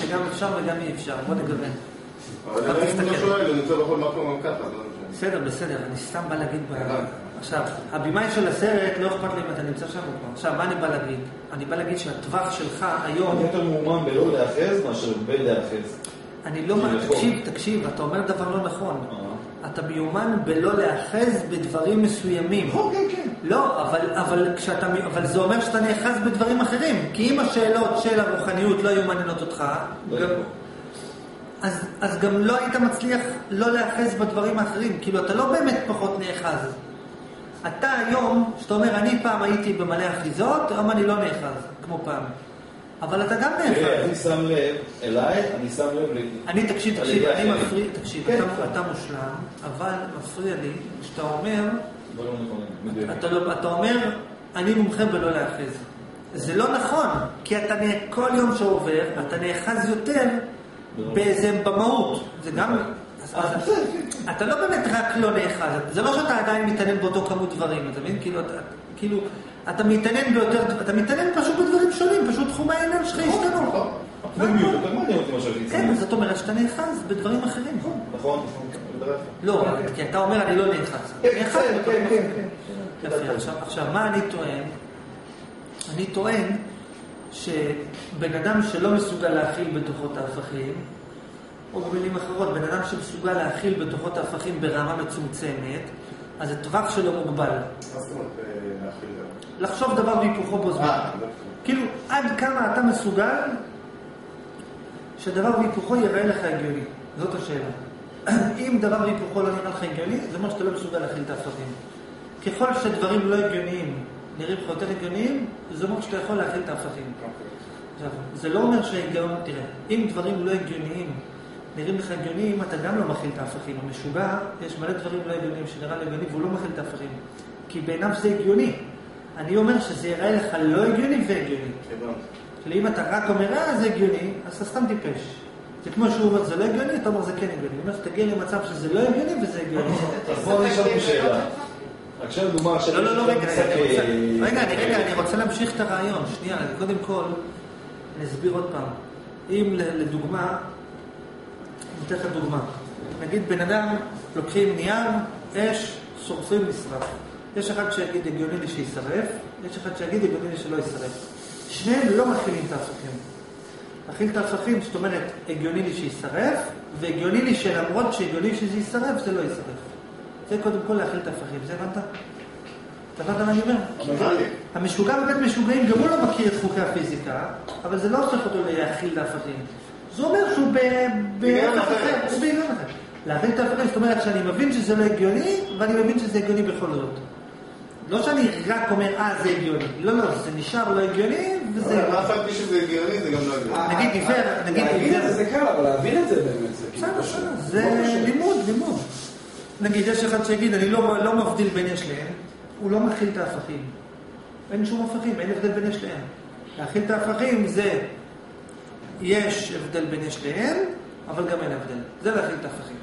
שגם אפשר וגם אי אפשר, בוא נגוון. אבל אני. לא שואל, אני נמצא בכל מקום גם ככה, לא. בסדר, בסדר, אני סתם בא להגיד... ב- הבנתי. עכשיו, הבמאי של הסרט, לא אכפת לי אם אתה נמצא שם או כבר. עכשיו, מה אני בא להגיד? אני בא להגיד שהטווח שלך היום... אני יותר מאומן בלא להיאחז מאשר בלהיאחז. אני לא... נכון. תקשיב, תקשיב, אתה אומר דבר לא נכון. אה. אתה מיומן בלא להיאחז בדברים מסוימים. אוקיי. לא, אבל, אבל, כשאתה, אבל זה אומר שאתה נאחז בדברים אחרים. כי אם השאלות של הרוחניות לא היו מעניינות אותך, לא גם, אז, אז גם לא היית מצליח לא להיאחז בדברים האחרים. כאילו, אתה לא באמת פחות נאחז. אתה היום, שאתה אומר, אני פעם הייתי במלא אחיזות, היום אני לא נאחז, כמו פעם. אבל אתה גם תראה, נאחז. אני שם לב, אליי, אני שם לב, ל- אני, תקשיב, תקשיב, אני. מפריע, תקשיב, כן, אתה, כן. אתה מושלם, אבל מפריע לי שאתה אומר. אתה, לא, אתה אומר, אני מומחה בלא להאחז. זה לא נכון, כי אתה נה- כל יום שעובר, אתה נאחז יותר באיזה במהות. זה גם... כן. אתה לא באמת רק לא נאחז, זה לא שאתה עדיין מתעניין באותו כמות דברים, אתה מבין? כאילו, אתה, כאילו, אתה מתעניין ביותר, אתה מתעניין פשוט בדברים שונים, פשוט תחומי העניין שלך השתנו. מאשר חיצוניות. כן, זאת אומרת שאתה נאחז בדברים אחרים. נכון, נכון. לא, כי אתה אומר אני לא נאחז. כן, כן, כן. כן. עכשיו, מה אני טוען? אני טוען שבן אדם שלא מסוגל להכיל בתוכו את ההפכים, או במילים אחרות, בן אדם שמסוגל להכיל בתוכו את ההפכים ברמה מצומצמת, אז הטווח שלו מוגבל. מה זאת אומרת אה, להכיל? לחשוב דבר והיפוכו בו זמן. אה. כאילו, עד כמה אתה מסוגל שדבר והיפוכו ייראה לך הגיוני? זאת השאלה. אם דבר והיפוכו לא נראה לך הגיוני, זה אומר שאתה לא מסוגל להכיל את ההפכים. ככל שדברים לא הגיוניים נראים לך יותר הגיוניים, זה אומר שאתה יכול להכיל את. עכשיו, זה לא אומר שההיגיון, תראה, אם דברים לא הגיוניים נראים לך הגיוניים, אתה גם לא מכיל את ההפכים. המשוגע, יש מלא דברים לא הגיוניים שנראה לו הגיוני והוא לא מכיל את ההפכים. כי בעיניו זה הגיוני. אני אומר שזה יראה לך לא הגיוני והגיוני. כאילו אם אתה רק אומר, אה, זה הגיוני, אז אתה סתם טיפש. זה כמו שהוא אומר, זה לא הגיוני, אתה אומר, זה כן הגיוני. הוא אומר, תגיע למצב שזה לא הגיוני וזה הגיוני. אז בוא אני אשאל אותי שאלה. עכשיו דוגמה עכשיו... לא, לא, לא, רגע, משחק, רגע, רוצה- אה, רגע, אני- רגע, רוצה להמשיך את הרעיון. שנייה, קודם כל, אני אסביר עוד פעם. אם לדוגמה, אני אתן לך דוגמה. נגיד בן אדם, לוקחים נייר, אש, שורפים נשרף. יש אחד שיגיד הגיוני לי שיישרף, יש אחד שיגיד הגיוני לי שלא יישרף. שניהם לא מכילים את ההפכים. את ההפכים, זאת אומרת, הגיוני לי שיישרף, והגיוני לי שלמרות שהגיוני שזה יישרף, זה לא יישרף. זה קודם כל להכיל את ההפכים, זה הבנת? אתה הבנת מה אני אומר? המשוגע בבית משוגעים, גם הוא לא מכיר את חוקי הפיזיקה, אבל זה לא הופך אותו להכיל את ההפכים. זה אומר שהוא ב- אחר. הוא בהיגיון אחר. להכיל את ההפכים, זאת אומרת שאני מבין שזה לא הגיוני, ואני מבין שזה הגיוני בכל זאת. לא שאני רק אומר, אה, זה הגיוני. לא, לא, זה נשאר לא הגיוני, וזה... אבל אף על פי שזה הגיוני, זה גם לא הגיוני. נגיד עיוור, נגיד להגיד את עיוור. זה זה קל, אבל להבין את זה באמת זה כאילו בסדר, מאוד זה. לימוד, לימוד. נגיד, יש אחד שיגיד, אני לא, לא מבדיל בין יש להם, הוא לא מכיל את ההפכים. אין שום הפכים, אין הבדל בין יש להם. להכיל את ההפכים זה, יש הבדל בין יש להם, אבל גם אין הבדל. זה להכיל את ההפכים.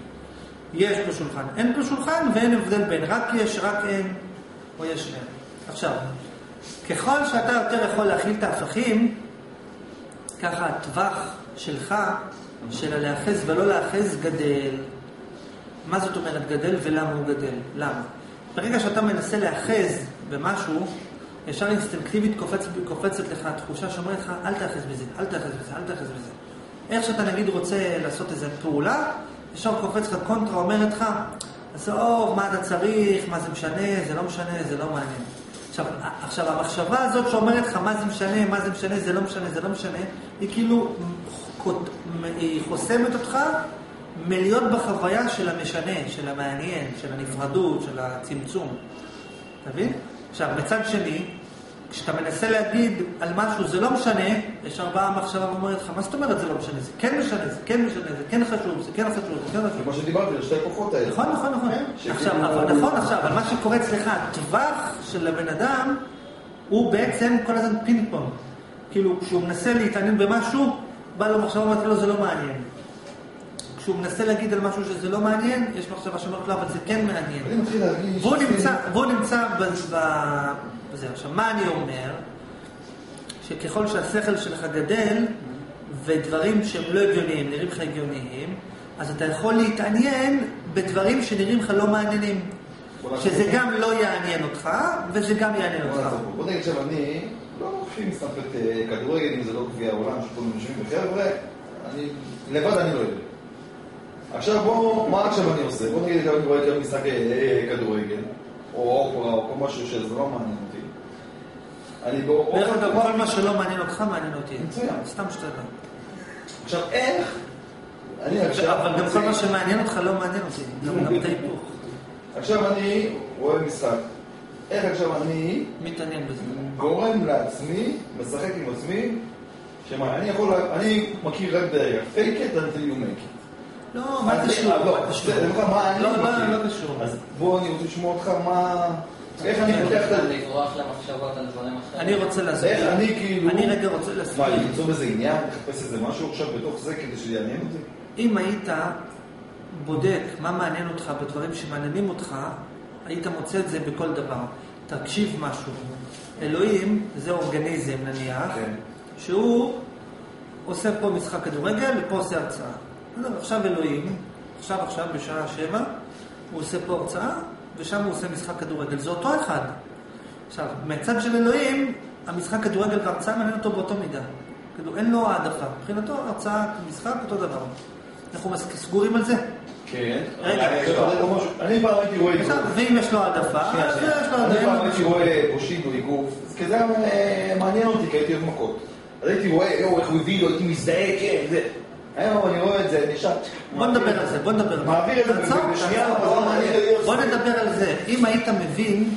יש פה שולחן, אין פה שולחן, ואין הבדל בין רק יש, רק אין, או יש להם. עכשיו, ככל שאתה יותר יכול להכיל את ההפכים, ככה הטווח שלך, של הלהאחז ולא להאחז, גדל. מה זאת אומרת גדל ולמה הוא גדל? למה? ברגע שאתה מנסה להאחז במשהו, ישר אינסטינקטיבית קופצ, קופצת לך התחושה שאומרת לך, אל תאחז בזה, אל תאחז בזה, אל תאחז בזה. איך שאתה נגיד רוצה לעשות איזו פעולה, ישר קופץ לך קונטרה, אומרת לך, עזוב, מה אתה צריך, מה זה משנה, זה לא משנה, זה לא מעניין. עכשיו, עכשיו המחשבה הזאת שאומרת לך מה זה משנה, מה זה משנה, זה לא משנה, זה לא משנה, היא כאילו היא חוסמת אותך מלהיות בחוויה של המשנה, של המעניין, של הנפרדות, של הצמצום. אתה מבין? עכשיו, מצד שני, כשאתה מנסה להגיד על משהו זה לא משנה, יש ארבעה מחשבה ואומרת לך, מה זאת אומרת זה לא משנה? זה כן משנה, זה כן משנה, זה כן חשוב, זה כן חשוב, זה כן חשוב. כמו שדיברתי, על שתי הכוחות האלה. נכון, נכון, נכון. שכאילו- עכשיו, אבל נכון עכשיו, אבל מה שקורה אצלך, הטווח של הבן אדם הוא בעצם כל הזמן פינג פונג. כאילו, כשהוא מנסה להתעניין במשהו, בא לו מחשבה ואומרת לו, זה לא מעניין. כשהוא מנסה להגיד על משהו שזה לא מעניין, יש מחשבה שאומרת לו, אבל זה כן מעניין. והוא נמצא, בזה. עכשיו, מה אני אומר? שככל שהשכל שלך גדל, ודברים שהם לא הגיוניים נראים לך הגיוניים, אז אתה יכול להתעניין בדברים שנראים לך לא מעניינים. שזה גם לא יעניין אותך, וזה גם יעניין אותך. בוא נגיד עכשיו, אני לא חושבים מסתפק אה, כדורגל, אם זה לא גביע העולם, שכולם יושבים וחבר'ה, אני, לבד אני לא יודע. עכשיו בוא, מה עכשיו אני עושה? בוא נגיד, אני רואה גם משחק אה, אה, כדורגל, או אופרה, או כל משהו שזה לא מעניין. אני באופרה... דרך אגב, כל מה שלא מעניין אותך מעניין אותי. מצוין. סתם שתדע. עכשיו, איך? אני עכשיו... אבל גם כל מה שמעניין אותך לא מעניין אותי. גם את ההיפוך. עכשיו אני רואה משחק. איך עכשיו אני מתעניין בזה. גורם לעצמי, משחק עם עצמי, שמה, אני יכול, אני מכיר רק דרך, fake it until you make it. לא, מה קשור? לא, מה קשור? אני לא, לא, מכיר. לא קשור. אז בוא, אני רוצה לשמוע אותך, מה... איך אני פותח את. לברוח למחשבות על דברים אחרים. אני רוצה איך להסביר. אני כאילו... אני רגע רוצה מה, להסביר. למצוא בזה עניין, לחפש איזה משהו עכשיו בתוך זה כדי שיעניין אותי? אם היית בודק מה מעניין אותך בדברים שמעניינים אותך, היית מוצא את זה בכל דבר. תקשיב משהו. אלוהים זה אורגניזם נניח, כן. שהוא עושה פה משחק כדורגל ופה עושה הרצאה. לא, עכשיו אלוהים, עכשיו עכשיו בשעה שבע, הוא עושה פה הרצאה ושם הוא עושה משחק כדורגל. זה אותו אחד. עכשיו, מהצד של אלוהים, המשחק כדורגל וההרצאה מעניין אותו באותו מידה. כאילו, אין לו העדפה. מבחינתו, הרצאה, משחק, אותו דבר. אנחנו סגורים על זה. כן. רגע, אני פעם הייתי רואה. ואם יש לו העדפה, אז. יש לו אני פעם העדפה. הייתי רואה פושעים או איגוף, אז כי זה היה אה, מעניין אותי, כי הייתי אוהב מכות. אז הייתי רואה, איך הוא הביא לו, הייתי מזדהה, כן, זה. היום אני רואה את זה, נשאר. בוא נדבר על זה, בוא נדבר על זה. מעביר את זה בשנייה, לא. בוא נדבר על זה. אם היית מבין,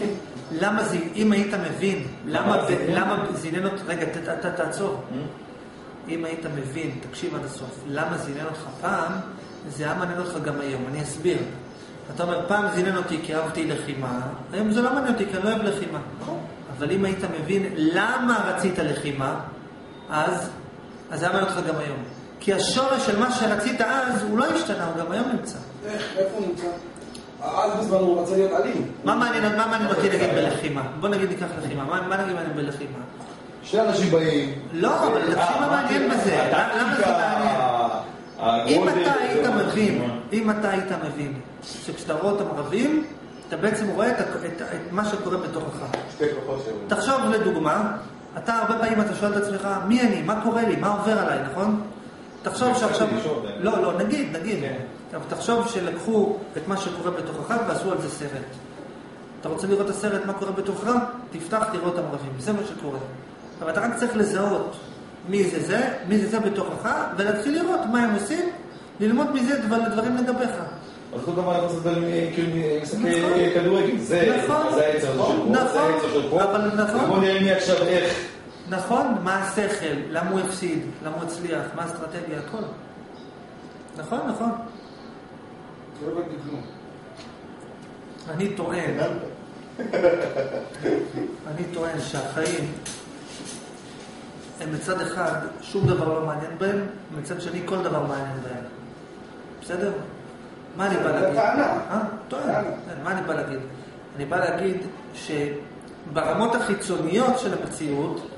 למה זה, אם היית מבין, למה, מה זה עניין? אותך, רגע, תעצור. אם היית מבין, תקשיב עד הסוף, למה זה עניין אותך פעם, זה היה מעניין אותך גם היום. אני אסביר. אתה אומר, פעם זה עניין אותי כי אהבתי לחימה, היום זה לא מעניין אותי כי אני לא אוהב לחימה. אבל אם היית מבין למה רצית לחימה, אז, אז זה היה מעניין אותך גם היום. כי השורש של מה שרצית אז, הוא לא השתנה, הוא גם היום נמצא. איך, איפה הוא נמצא? אז בזמן הוא רצה להיות אלים. מה מעניין, מה מעניין אותי נגיד בלחימה? בוא נגיד ניקח לחימה, מה, מה נגיד מעניין בלחימה? שני אנשים באים. לא, אבל לחימה מעניין בזה, למה זה מעניין? אם אתה היית מבין, אם אתה היית מבין, שכשאתה רואה אותם רבים, אתה בעצם רואה את, מה שקורה בתוכך. תחשוב לדוגמה, אתה הרבה פעמים אתה שואל את עצמך, מי אני, מה קורה לי, מה עובר עליי, נכון? תחשוב שעכשיו. לא, לא, נגיד, נגיד, כן. אבל תחשוב שלקחו את מה שקורה בתוכך ועשו על זה סרט. אתה רוצה לראות את הסרט, מה קורה בתוכך? תפתח, תראה אותם רבים, זה מה שקורה. אבל אתה רק צריך לזהות מי זה זה, מי זה זה בתוכך, ולהתחיל לראות מה הם עושים, ללמוד מזה דבר- דברים לגביך. אז אותו דבר אנחנו עושים כאילו משחקי נכון. כדורגל. זה נכון. העצר של פה, זה נכון. העצר של פה. נכון. בוא נראה מי עכשיו איך. נכון, מה השכל, למה הוא הפסיד, למה הוא הצליח, מה האסטרטגיה, הכל. נכון, נכון. לא. אני טוען, אני טוען שהחיים הם מצד אחד שום דבר לא מעניין בהם, מצד שני כל דבר מעניין בהם. בסדר? מה אני בא להגיד? טענה. אה? טוען. כן, מה אני בא להגיד? אני בא להגיד שברמות החיצוניות של המציאות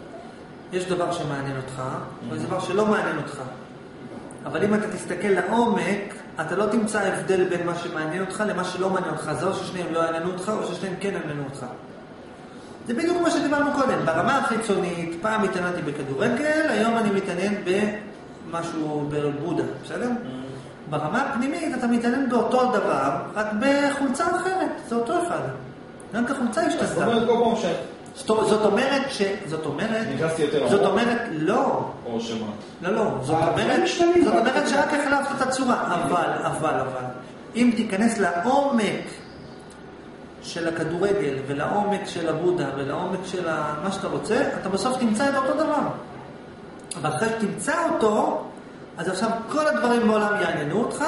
יש דבר שמעניין אותך, ויש דבר שלא מעניין אותך. אבל אם אתה תסתכל לעומק, אתה לא תמצא הבדל בין מה שמעניין אותך למה שלא מעניין אותך. זה או ששניהם לא יעניינו אותך, או ששניהם כן יעניינו אותך. זה בדיוק מה שדיברנו קודם. ברמה החיצונית, פעם התעניינתי בכדורגל, היום אני מתעניין במשהו, בבודה, בסדר? ברמה הפנימית אתה מתעניין באותו דבר, רק בחולצה אחרת, זה אותו אחד. רק החולצה אז זאת השתנתה. אומרת כל פעם. זאת זאת אומרת ש... זאת אומרת... נכנסתי יותר זאת. אומרת, לא. או שמה. לא, לא, זאת הדברים אומרת. זאת אומרת שרק החלפת את הצורה, אבל, אבל, אבל, אם תיכנס לעומק של הכדורגל, ולעומק של הבודה, ולעומק של מה שאתה רוצה, אתה בסוף תמצא את אותו דבר. אבל אחרי שתמצא אותו, אז עכשיו כל הדברים בעולם יעניינו אותך,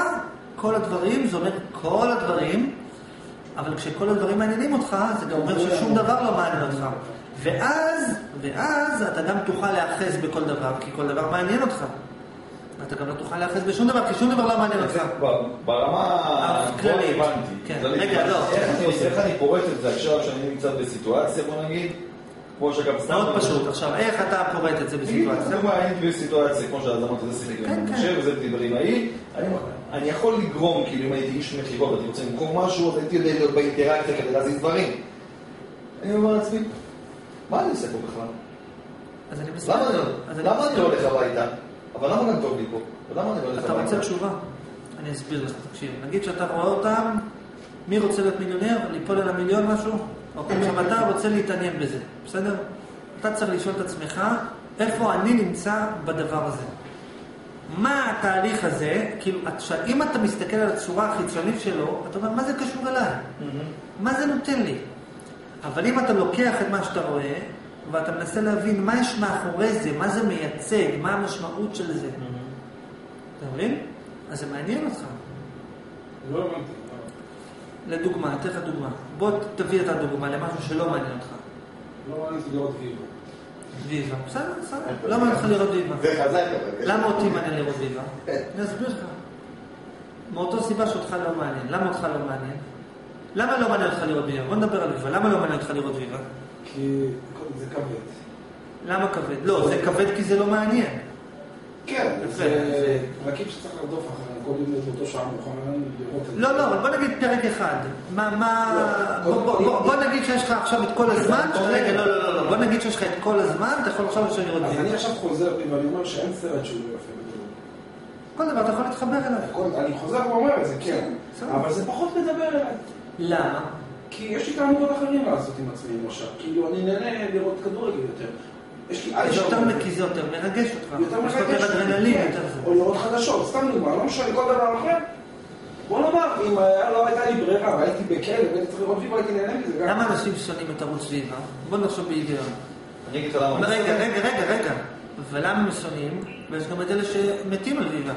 כל הדברים, זה אומר כל הדברים, אבל כשכל הדברים מעניינים אותך, זה גם אומר ששום דבר לא מעניין אותך. ואז, ואז אתה גם תוכל להיאחז בכל דבר, כי כל דבר מעניין אותך. ואתה גם לא תוכל להיאחז בשום דבר, כי שום דבר לא מעניין אותך. ברמה הכללית. כן. רגע, לא. איך אני אני פורט את זה עכשיו שאני נמצא בסיטואציה, בוא נגיד, כמו שאגב סתם... מאוד פשוט. עכשיו, איך אתה פורט את זה בסיטואציה? הייתי בסיטואציה, כמו שאז אמרתי, זה שיחק כן, עם כן. המחשב, וזה דיבר עם ההיא, אני- אני יכול לגרום, כאילו אם הייתי איש מכירות והייתי רוצה למכור משהו, אז הייתי יודע להיות באינטראקציה כדי להזיז דברים. אני אומר לעצמי, מה אני עושה פה בכלל? אז אני מסביר. למה אני אז לא- למה אני לא הולך הביתה? אבל למה גם טוב לי פה? ולמה אני לא הולך אתה רוצה הביתה? תשובה? אני אסביר לך, תקשיב. נגיד שאתה רואה אותם, מי רוצה להיות מיליונר? ליפול על המיליון משהו? אוקיי, עכשיו אתה רוצה להתעניין בזה, בסדר? אתה צריך לשאול את עצמך, איפה אני נמצא בדבר הזה? מה התהליך הזה? כאילו, אם אתה מסתכל על הצורה החיצונית שלו, אתה אומר, מה זה קשור אליי? מה זה נותן לי? אבל אם אתה לוקח את מה שאתה רואה, ואתה מנסה להבין מה יש מאחורי זה, מה זה מייצג, מה המשמעות של זה, אתה מבין? אז זה מעניין אותך. לא הבנתי. לדוגמה, אתן לך דוגמה. בוא תביא את הדוגמה למשהו שלא מעניין אותך. לא מעניין אותי לראות ויבה. ויבה. בסדר, בסדר. לא מעניין אותך לראות ויבה. זה חזק אבל. למה אותי מעניין לראות ויבה? אני אסביר לך. מאותו סיבה שאותך לא מעניין. למה אותך לא מעניין? למה לא מעניין אותך לראות ויבה? בוא נדבר על ויבה. למה לא מעניין אותך לראות ויבה? כי זה כבד. למה כבד? לא, זה כבד כי זה לא מעניין. כן. זה פרקים שצריך לרדוף אחריהם, כל יום באותו שעה מוכן לראות את זה. לא, לא, אבל בוא נגיד פרק אחד. מה, מה... לא, בוא- בוא- בוא- נגיד שיש לך עכשיו את כל הזמן. רגע, לא, לא, לא, לא. בוא נגיד שיש לך את כל הזמן, אתה יכול עכשיו לשבת לראות אז. אני עכשיו חוזר בי ואני אומר שאין סרט שהוא לא יפה בדיוק. כל דבר אתה יכול להתחבר אליו. אני חוזר ואומר את זה, כן. אבל זה פחות מדבר אליי. למה? כי יש לי תענוגות אחרים לעשות עם עצמי, למשל. כאילו, אני נהנה לראות כדורגל יותר. יש לי יותר. כי זה יותר מרגש אותך. יותר יש מרגש. יותר אדרנלין, כן. יותר זה. או לראות חדשות, סתם דוגמה, לא משנה, כל דבר אחר. בוא נאמר, אם היה- לא הייתה לי ברירה והייתי בכלא והייתי צריך לראות ויבה, הייתי נהנה מזה. למה אנשים שונאים את ערוץ ויבה? בוא נחשוב בהיגיון. רגע, רגע, רגע, רגע. ולמה הם שונאים? ויש גם את אלה שמתים על ויבה.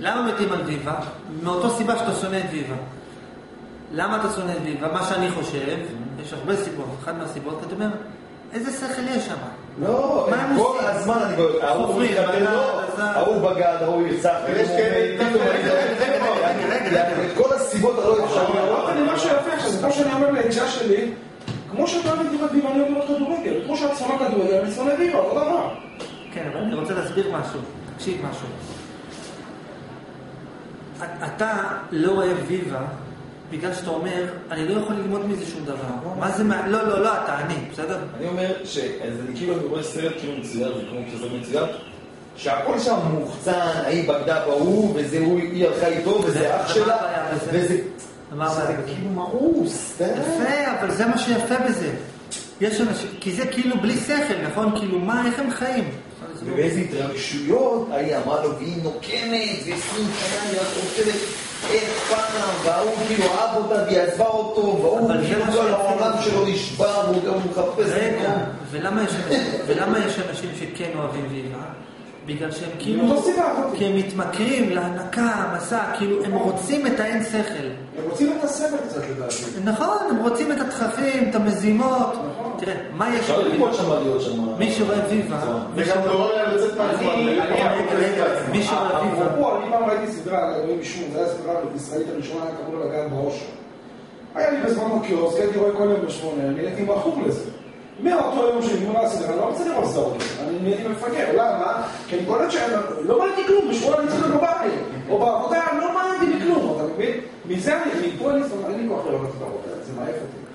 למה מתים על ויבה? מאותו סיבה שאתה שונא את ויבה. למה אתה שונא את ויבה? מה שאני חושב, יש הרבה סיבות. אחת מהסיבות, אתה אומר, איזה שכל יש שם? לא, כל? הזמן אני אומר, ההוא בגד, לו, עזב. ההוא בגד, ההוא ירצח, ויש כאלה-. את כל הסיבות הלא אפשריות. אמרת לי משהו יפה עכשיו, זה כמו שאני אומר לאישה שלי, כמו שאתה אוהב לראות ויבה, אני לראות כדורגל. כמו שאת שונא כדורגל, אני שונא ויבה, אותו דבר. כן, אבל אני רוצה להסביר משהו. תקשיב משהו. אתה לא אוהב ויבה בגלל שאתה אומר, אני לא יכול ללמוד מזה שום דבר. מה זה מה... לא, לא, לא, אתה אני, בסדר? אני אומר ש... אז אני כאילו אני רואה סרט כאילו מצויר, זה כמו פסק מצויר, שהכל שם מוחצן, ההיא בגדה בהוא, וזה הוא, היא הלכה איתו, זה- וזה אח שלה? וזה... זה? כאילו מאוס. יפה, אבל זה מה שיפה בזה. יש אנשים, כי זה כאילו בלי שכל, נכון? כאילו, מה, איך הם חיים? ובאיזה התרגשויות, ההיא אמרה לו, והיא נוקמת, ועשרים שנה אני רק חושבת איך פעם, וההוא כאילו אהב אותה והיא עזבה אותו, והוא כאילו כל. העולם שלו נשבר, והוא גם מחפש רגע. ולמה יש אנשים- שכן אוהבים ויבה? בגלל שהם כאילו, מאותה סיבה, אמרתי. כי הם מתמכרים להנקה, מסע, כאילו הם רוצים את האין שכל. הם רוצים את הסבל קצת לדעתי. נכון, הם רוצים את הדחפים, את המזימות. נכון. תראה, מה יש אפשר ללמוד שם להיות שם. מי שרואה ויבה, מי זה גם שרואה- גורם להם לצאת מהזמן. מי שרואה ויבה, אפרופו, אני פעם ראיתי סדרה על אלוהים משום, זו הייתה סדרה ישראלית הראשונה, קראו לה לגעת באושר. היה לי בזמנו קיוסק, הייתי רואה כל יום בשמונה, אני הייתי מכור לזה. מאותו יום שנגמרה הסדרה, אני לא רוצה לראות סדרות, אני נהייתי מפגר, למה? כי אני קולט שאני לא אותי כלום, בשמונה אני צריך בבית, או בעבודה, לא מעניין אותי בכלום, אתה מבין? מזה אני, מפה אני, אין לי כוח לראות את הסדרות האלה, זה מעייף אותי.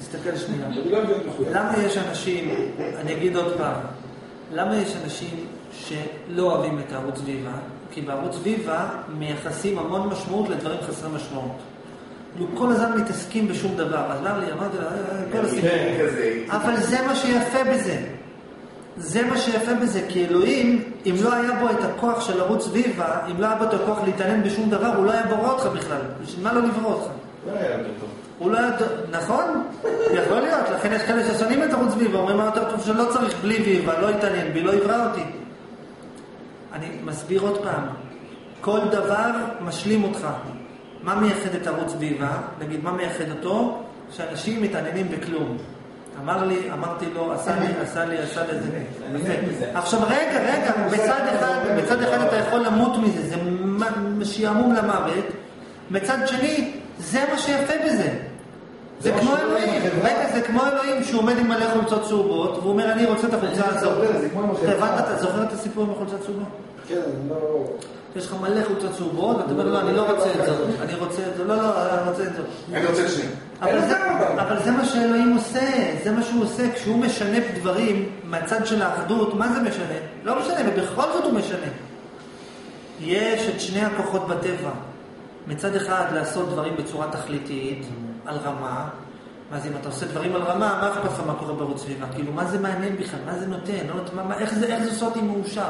תסתכל שנייה. אני לא. למה יש אנשים, אני אגיד עוד פעם, למה יש אנשים שלא אוהבים את ערוץ ויבה? כי בערוץ ויבה מייחסים המון משמעות לדברים חסרי משמעות. כאילו כל הזמן מתעסקים בשום דבר, אז למה לי, אמרתי לה, "אה, אה, כל הסיפור. כזה. אבל זה מה שיפה בזה. זה מה שיפה בזה, כי אלוהים, אם לא היה בו את הכוח של ערוץ ויבה, אם לא היה בו את הכוח להתעניין בשום דבר, הוא לא היה בורא אותך בכלל. בשביל מה לא לברוא אותך? לא היה טוב. הוא לא היה... נכון? יכול להיות, לכן יש כאלה ששונאים את ערוץ ויבה, אומרים מה יותר טוב שלא צריך בלי ויבה, לא התעניין בי, לא יברא אותי. אני מסביר עוד פעם, כל דבר משלים אותך. מה מייחד את ערוץ ויבה? נגיד, מה מייחד אותו? שאנשים מתעניינים בכלום. אמר לי, אמרתי לו, עשה לי, עשה לי, עשה לי, זה... עכשיו רגע, רגע, מצד אחד, מצד אחד אתה יכול למות מזה, זה שעמום למוות, מצד שני, זה מה שיפה בזה. זה כמו אלוהים. רגע, זה כמו אלוהים שהוא עומד עם מלא חולצות צהובות, והוא אומר, אני רוצה את החולצה הזאת. אתה זוכר את הסיפור עם החולצה צהובה? כן, לא... יש לך מלא חולצות צהובות, ואתה אומר, לא, אני לא רוצה את זאת, אני רוצה את זאת, לא, לא, אני רוצה את זאת. אני רוצה את שניהם. אבל זה. אבל זה מה שאלוהים עושה, זה מה שהוא עושה, כשהוא משנה דברים מהצד של האחדות, מה זה משנה? לא משנה, ובכל זאת הוא משנה. יש את שני הכוחות בטבע. מצד אחד לעשות דברים בצורה תכליתית, על רמה, אז אם אתה עושה דברים על רמה, מה אכפת לך מה קורה בערוץ סביבה? כאילו, מה זה מעניין בכלל? מה זה נותן? לא, נותן- מה, מה, איך, זה, איך זה עושה אותי מאושר?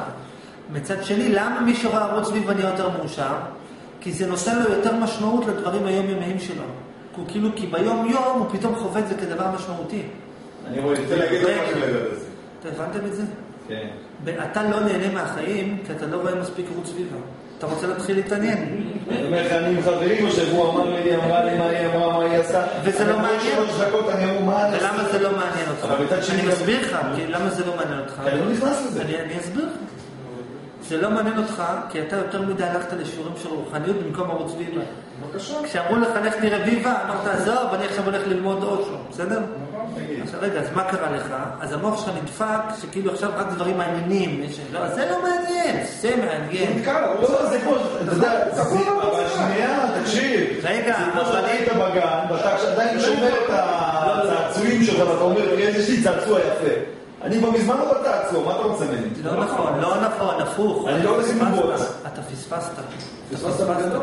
מצד שני, למה מי שרואה ערוץ סביבה נהיה יותר מאושר? כי זה נותן לו יותר משמעות לדברים היומיומיים שלו. הוא כאילו, כי ביום-יום הוא פתאום חווה את זה כדבר משמעותי. אני אני. רוצה להגיד לך משהו לגבי זה. אתם הבנתם את זה? כן. אתה לא נהנה מהחיים כי אתה לא רואה מספיק ערוץ סביבה. אתה רוצה להתחיל להתעניין. אני אומר לך, אני עם חברים השבוע, אמר לי, אמרה לי מה היא אמרה, מה היא עשתה. וזה לא מעניין. שלוש דקות אני אומר, מה אני עושה? ולמה זה לא מעניין אותך? אני מסביר לך, למה זה לא מעניין אותך. אני לא נכנס לזה. אני אני אסביר לך. זה לא מעניין אותך, כי אתה יותר מדי הלכת לשיעורים של רוחניות במקום ערוץ סביבה. בבקשה. כשאמרו לך לך תראה ויבה, אמרת עזוב, אני עכשיו הולך ללמוד אושו, בסדר? עכשיו רגע, אז מה קרה לך? אז המוח שלך נדפק, שכאילו עכשיו רק דברים מעניינים. לא, זה לא מעניין, זה מעניין. לא, זה כמו, אבל. שנייה, תקשיב. רגע, זה כמו אבל- שאתה היית בגן, ואתה עדיין שומר את הצעצועים שלך, ואתה אומר, "תראה, יש לי צעצוע יפה. אני כבר מזמן לא בצעצוע, מה אתה רוצה ממני? לא נכון, לא נכון, הפוך. אני לא פספסת. בוץ. אתה פספסת. פספסת בגדול.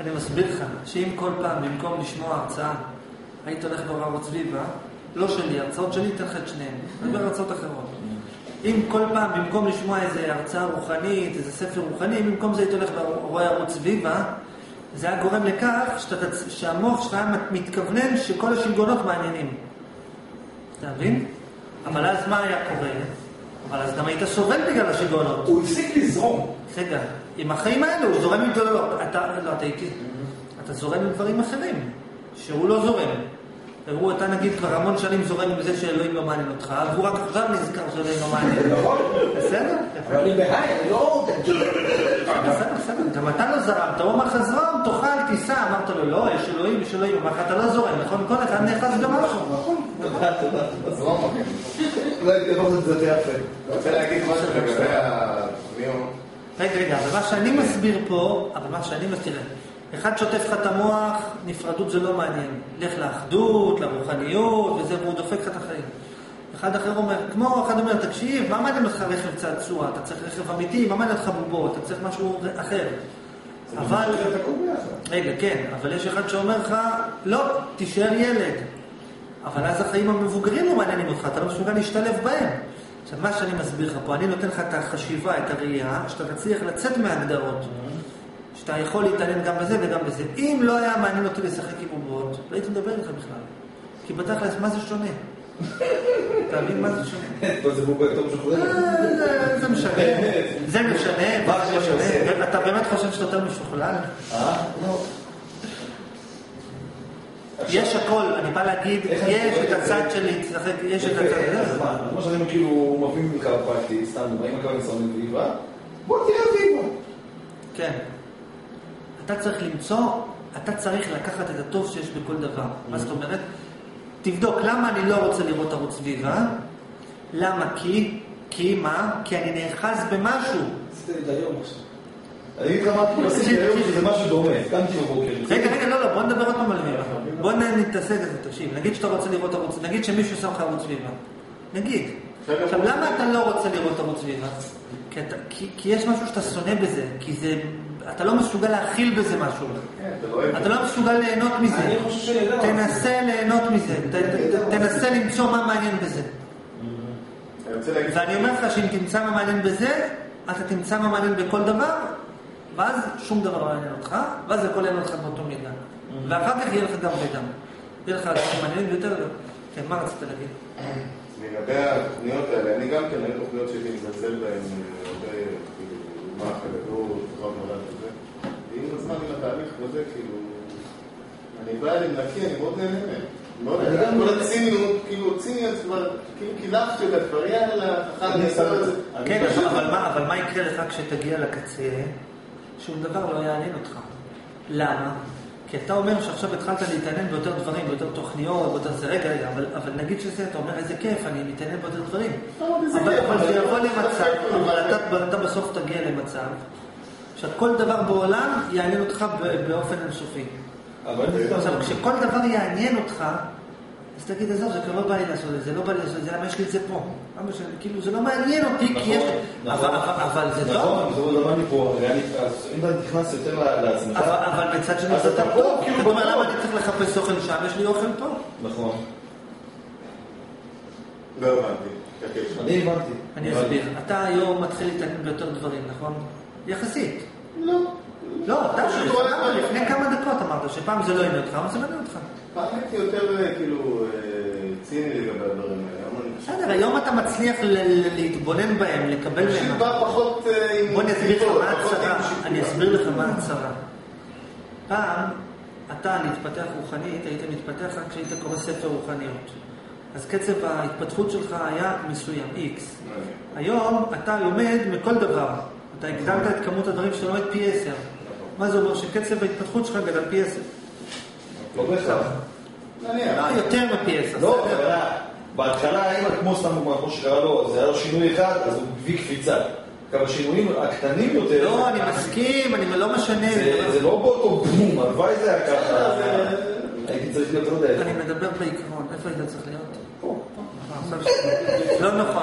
אני מסביר לך, שאם כל פעם במקום לשמוע הרצאה, היית הולך לרב ערוץ סביבה, לא שלי, הרצאות שלי, אתן לך את שניהם. אני מדבר על הרצאות אחרות. אם כל פעם, במקום לשמוע איזה הרצאה רוחנית, איזה ספר רוחני, במקום זה היית הולך ורואה ערוץ סביבה, זה היה גורם לכך שאתה, שהמוח שלך מתכוונן שכל השיגעונות מעניינים. אתה מבין? אבל אז מה היה קורה? אבל אז גם היית סובל בגלל השיגעונות. הוא הפסיק לזרום. רגע, עם החיים האלו, הוא זורם עם גדולות. אתה, לא, אתה איתי. אתה זורם עם דברים אחרים, שהוא לא זורם. והוא, אתה נגיד כבר המון שנים זורם עם זה שאלוהים לא מעניין אותך, והוא רק עכשיו נזכר שאלוהים לא מעניין. נכון? בסדר? אבל אני בהיי, אני לא... בסדר, בסדר. גם אתה לא זרמת, הוא אמר לך זרום, תאכל, תיסע. אמרת לו, לא, יש אלוהים, יש אלוהים. אמר לך, אתה לא זורם, נכון? כל אחד נאחז במשהו. תודה, תודה. אז לא אמרתי. אולי תבוא את זה יפה. אני רוצה להגיד משהו לגבי המיון. רגע, רגע, אבל מה שאני מסביר פה, אבל מה שאני מסביר, אחד שוטף לך את המוח, נפרדות זה לא מעניין. לך לאחדות, לרוחניות, וזה, והוא דופק לך את החיים. אחד אחר אומר, כמו אחד אומר, תקשיב, מה מעניין אותך רכב צעצוע? אתה צריך רכב אמיתי, מה מעניין אותך בובות? אתה צריך משהו אחר. אבל. רגע, כן, אבל יש אחד שאומר לך, לא, תישאר ילד. אבל אז החיים המבוגרים לא מעניינים אותך, אתה לא מסוגל להשתלב בהם. עכשיו, מה שאני מסביר לך פה, אני נותן לך את החשיבה, את הראייה, שאתה תצליח לצאת מההגדרות. שאתה יכול להתעניין גם בזה וגם בזה. אם לא היה מעניין אותי לשחק עם בובות, לא הייתי מדבר איתך בכלל. כי בתכלס, מה זה שונה? אתה מבין מה זה שונה? פה זה בובה יותר משוחרר. אה, זה- משנה, זה משנה, מה זה? משנה. אתה באמת חושב שאתה יותר משוכלל? אה? לא. יש הכל, אני בא להגיד, יש את הצד? שלי, תשחק, יש את הצד. מה? כמו שאני כאילו מביא ממך פרקטי, סתם, אם הקו מסרמן ויבה, בוא תראה ויבה. כן. אתה צריך למצוא, אתה צריך לקחת את הטוב שיש בכל דבר. מה זאת אומרת? תבדוק, למה אני לא רוצה לראות ערוץ סביבה? למה? כי, כי מה? כי אני נאחז במשהו. עשית לי את היום עכשיו. אני אגיד לך מה כאילו עשיתי היום, שזה משהו דומה. קמתי בבוקר. רגע, רגע, לא, לא, בוא נדבר עוד פעם על סביבה. בוא נתעסק בזה, תקשיב. נגיד שאתה רוצה לראות ערוץ, נגיד שמישהו שם לך ערוץ סביבה. נגיד. עכשיו, למה אתה לא רוצה לראות ערוץ סביבה? כי יש משהו שאתה שונא בזה, כי זה, אתה לא מסוגל להכיל בזה משהו. כן, אתה לא לא מסוגל ליהנות מזה. אני חושב יודע. תנסה ליהנות מזה, תנסה למצוא מה מעניין בזה. להגיד... ואני אומר לך שאם תמצא מה מעניין בזה, אתה תמצא מה מעניין בכל דבר, ואז שום דבר לא מעניין אותך, ואז הכל יעניין אותך באותו מידה. ואחר כך יהיה לך גם וגם. יהיה לך דברים מעניינים ביותר. כן, מה רצית להגיד? לגבי התוכניות האלה, אני גם כן, היו תוכניות שהייתי מזלזל בהן אה, הרבה, כאילו, מה החגגות, דבר נולד וזה. ועם הזמן, התהליך וזה, כאילו, אני בא אליהם נקי, אני מאוד נהנה מהם. כל הציניות, כאילו, ציניות כבר, כאילו קילפתי אותה, כבר יאללה, אני שם- את זה. כן, אבל מה- אבל מה יקרה לך כשתגיע לקצה? שום דבר לא יעניין אותך. למה? כי אתה אומר שעכשיו התחלת להתעניין ביותר דברים, ביותר תוכניות, ביותר זה, רגע, רגע, אבל, אבל נגיד שזה, אתה אומר, איזה כיף, אני מתעניין ביותר דברים. זה אבל, אבל זה אבל יבוא זה למצב, אבל אתה בסוף תגיע למצב, שכל דבר בעולם יעניין אותך ב- באופן אינסופי. עכשיו, כשכל דבר יעניין אותך, אז תגיד, עזוב, זה כבר לא בא לי לעשות את זה, זה לא בא לי לעשות את זה, למה יש לי את זה פה? למה ש... כאילו, זה לא מעניין אותי, כי יש... נכון, אבל, אבל, זה טוב. נכון, של דבר אני פה, ואני- אז אם אתה נכנס יותר לעצמך... אבל, מצד שני אז זה אתה פה, טוב. כאילו, אתה אומר. למה אני צריך לחפש אוכל שם? יש לי אוכל פה. נכון. לא הבנתי. אני הבנתי. אני. אסביר. אתה היום מתחיל להתעניין ביותר דברים, נכון? יחסית. לא. לא, אתה פשוט לפני כמה- דקות אמרת שפעם זה לא עניין אותך, אבל זה מעניין אותך. פעם הייתי יותר אה, כאילו אה, ציני לגבי הדברים האלה. בסדר, היום אתה מצליח להתבונן בהם, לקבל מהם. בא פחות אה, עם בוא אני אסביר לך מה הצרה. אני אסביר לך מה הצרה. פעם, אתה להתפתח רוחנית, היית מתפתח רק כשהיית קורא ספר רוחניות. אז קצב ההתפתחות שלך היה מסוים, X. היום אתה לומד מכל דבר. אתה הגדלת את כמות הדברים שאתה לומד פי עשר. מה זה אומר? שקצב ההתפתחות שלך גדל פי עשר. לא בהכרח. נניח. לא, יותר מפי עשר. לא, בהתחלה, אם כמו סתם כמו שקרה לו, זה היה לו שינוי אחד, אז הוא הביא קפיצה. עכשיו השינויים הקטנים יותר, לא, אני מסכים, אני לא משנה. זה לא באותו בום, הלוואי זה היה ככה. הייתי צריך להיות, לא יודע, אני מדבר בעיקרון. איפה היית צריך להיות? פה. ש- לא נכון.